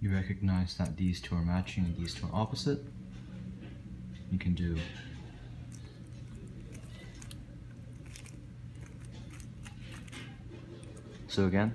you recognize that these two are matching and these two are opposite, you can do so again?